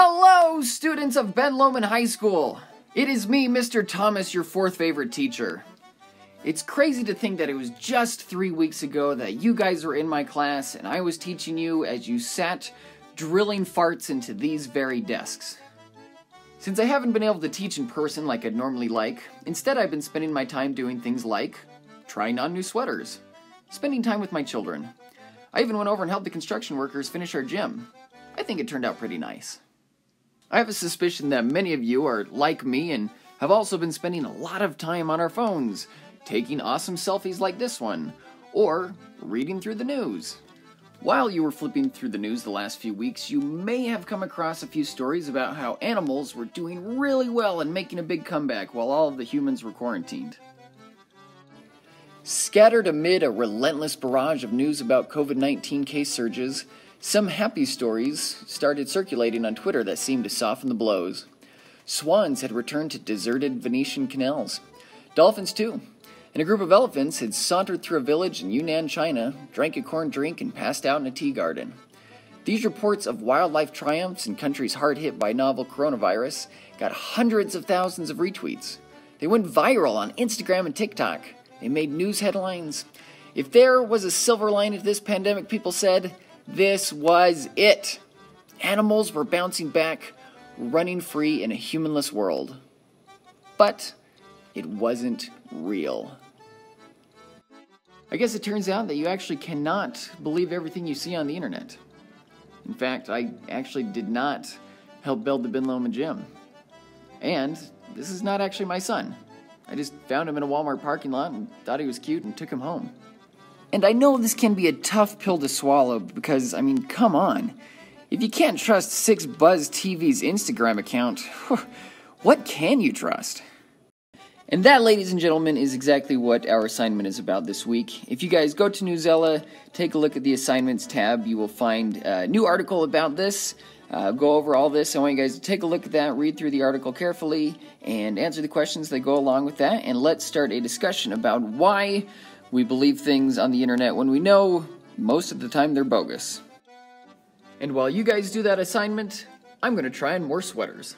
Hello, students of Ben Lomond High School. It is me, Mr. Thomas, your fourth favorite teacher. It's crazy to think that it was just three weeks ago that you guys were in my class and I was teaching you as you sat drilling farts into these very desks. Since I haven't been able to teach in person like I'd normally like, instead I've been spending my time doing things like trying on new sweaters, spending time with my children. I even went over and helped the construction workers finish our gym. I think it turned out pretty nice. I have a suspicion that many of you are like me and have also been spending a lot of time on our phones, taking awesome selfies like this one, or reading through the news. While you were flipping through the news the last few weeks, you may have come across a few stories about how animals were doing really well and making a big comeback while all of the humans were quarantined. Scattered amid a relentless barrage of news about COVID 19 case surges, some happy stories started circulating on Twitter that seemed to soften the blows. Swans had returned to deserted Venetian canals. Dolphins, too. And a group of elephants had sauntered through a village in Yunnan, China, drank a corn drink, and passed out in a tea garden. These reports of wildlife triumphs in countries hard hit by novel coronavirus got hundreds of thousands of retweets. They went viral on Instagram and TikTok. They made news headlines. If there was a silver lining to this pandemic, people said, this was it. Animals were bouncing back, running free in a humanless world. But it wasn't real. I guess it turns out that you actually cannot believe everything you see on the internet. In fact, I actually did not help build the Ben Lomond gym. And this is not actually my son. I just found him in a Walmart parking lot and thought he was cute and took him home. And I know this can be a tough pill to swallow because, I mean, come on. If you can't trust 6 Buzz TV's Instagram account, what can you trust? And that, ladies and gentlemen, is exactly what our assignment is about this week. If you guys go to Newsela, take a look at the assignments tab, you will find a new article about this. Uh, go over all this. I want you guys to take a look at that, read through the article carefully, and answer the questions that go along with that. And let's start a discussion about why we believe things on the internet when we know most of the time they're bogus. And while you guys do that assignment, I'm going to try on more sweaters.